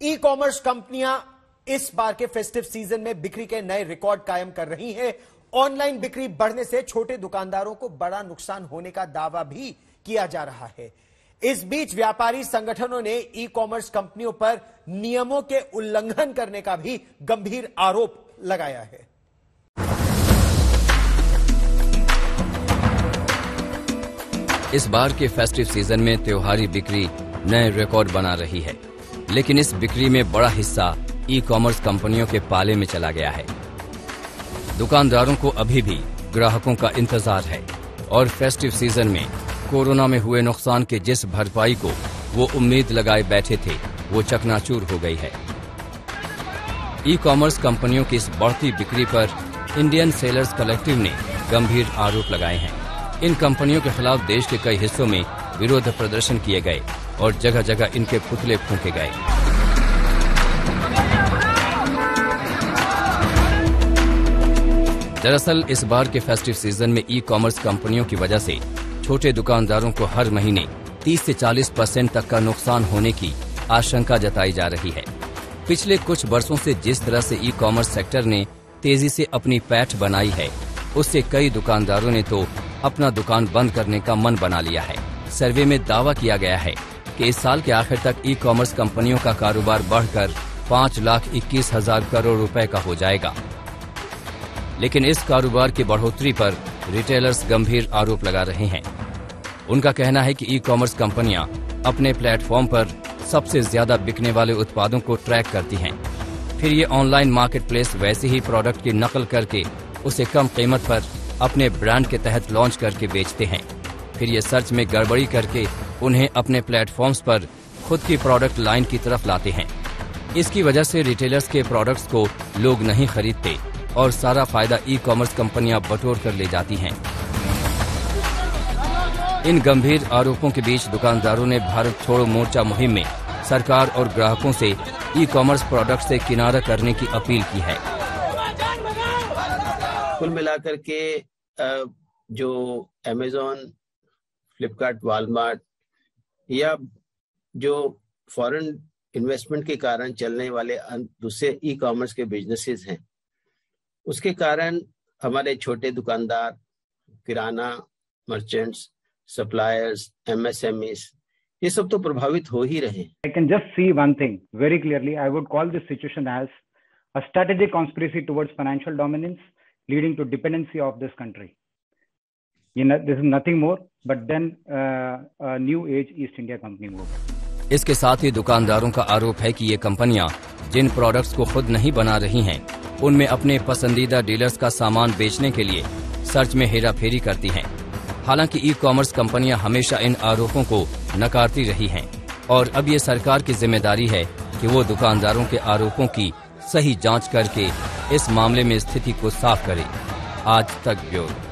E commerce कंपनियाँ इस बार के फेस्टिव सीज़न में बिक्री के नए रिकॉर्ड कायम कर रही हैं। ऑनलाइन बिक्री बढ़ने से छोटे दुकानदारों को बड़ा नुकसान होने का दावा भी किया जा रहा है। इस बीच व्यापारी संगठनों ने ई कॉमर्स कंपनियों पर नियमों के उल्लंघन करने का भी गंभीर आरोप लगाया है। इस बार के फेस्टिव सीज़न में त्योहारी बिक्री नए रिकॉर्ड बना रही है। लेकिन इस बिक्री में बड़ा हिस्सा ई कॉमर्स कंपनियों के पाले में चला गया है। दुकानदारों को अभी भी ग्राहकों का इंतज़ार है और फेस्टिव सीज़न में कोरोना में हुए नुकसान के जिस भरपाई को वो उम्मीद लगाए बैठे थे, वो चकनाचूर हो गई है। ई कॉमर्स कंपनियों की इस बढ़ती बिक्री पर इंडियन सेलर्स कलेक्टिव ने गंभीर आरोप लगाए हैं। इन कंपनियों के खिलाफ देश के कई हिस्सों में विरोध प्रदर्शन किए गए। और जगह जगह इनके पुतले फूके गए। दरअसल, इस बार के फेस्टिव सीज़न में ई कॉमर्स कंपनियों की वजह से छोटे दुकानदारों को हर महीने 30 से 40 परसेंट तक का नुकसान होने की आशंका जताई जा रही है। पिछले कुछ वर्षों से जिस तरह से ई कॉमर्स सेक्टर ने तेज़ी से अपनी पैठ बनाई है, उससे कई दुकानदारों ने तो अपना दुकान बंद करने का मन बना लिया है। सर्वे में दावा किया गया है कि इस साल के आखिर तक ई कॉमर्स कंपनियों का कारोबार बढ़कर पाँच लाख इक्कीस हज़ार करोड़ रुपए का हो जाएगा। लेकिन इस कारोबार की बढ़ोतरी पर रिटेलर्स गंभीर आरोप लगा रहे हैं। उनका कहना है कि ई कॉमर्स कंपनियाँ अपने प्लेटफॉर्म पर सबसे ज़्यादा बिकने वाले उत्पादों को ट्रैक करती हैं। फिर ये ऑनलाइन मार्केट प्लेस वैसे ही प्रोडक्ट की नकल करके उसे कम कीमत पर अपने ब्रांड के तहत लॉन्च करके बेचते हैं। फिर ये सर्च में गड़बड़ी करके उन्हें अपने प्लेटफॉर्म्स पर खुद की प्रोडक्ट लाइन की तरफ़ लाते हैं। इसकी वजह से रिटेलर्स के प्रोडक्ट्स को लोग नहीं खरीदते और सारा फ़ायदा ई कॉमर्स कंपनियाँ बटोर कर ले जाती हैं। इन गंभीर आरोपों के बीच दुकानदारों ने भारत छोड़ो मोर्चा मुहिम में सरकार और ग्राहकों से ई कॉमर्स प्रोडक्ट से किनारा करने की अपील की है। कुल मिलाकर के जो अमेजोन फ्लिपकार्ट वालमार्ट या जो फॉरेन इन्वेस्टमेंट के कारण चलने वाले दूसरे ई कॉमर्स के बिजनेसेस हैं, उसके कारण हमारे छोटे दुकानदार, किराना मर्चेंट्स सप्लायर्स एमएसएमईस ये सब तो प्रभावित हो ही रहे I can just see one thing very clearly I would call this situation as a strategic conspiracy towards financial dominance leading to dependency of this country. Know, this is nothing more but then uh, a new age East India इसके साथ ही दुकानदारों का आरोप है कि ये कंपनियाँ जिन products को खुद नहीं बना रही हैं, उनमें अपने पसंदीदा डीलर्स का सामान बेचने के लिए सर्च में हेरा फेरी करती हैं। हालाँकि ई कॉमर्स कंपनियाँ हमेशा इन आरोपों को नकारती रही हैं और अब ये सरकार की ज़िम्मेदारी है कि वो दुकानदारों के आरोपों की सही जाँच करके इस मामले में स्थिति को साफ़ करे। आज तक ब्यूरो।